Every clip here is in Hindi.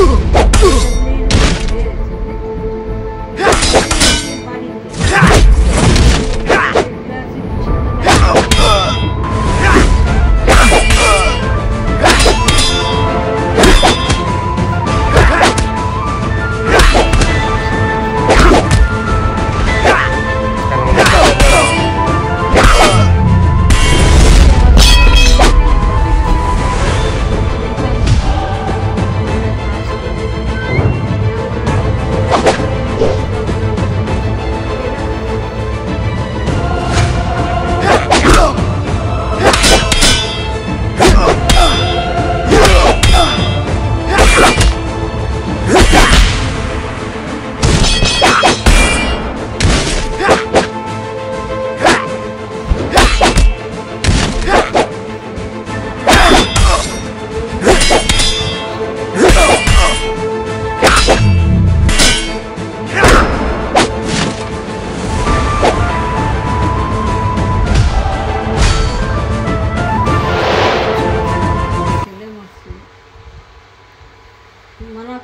うっ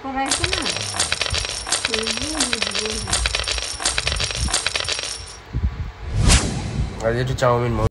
करायचं ना আজ একটু চাউমিন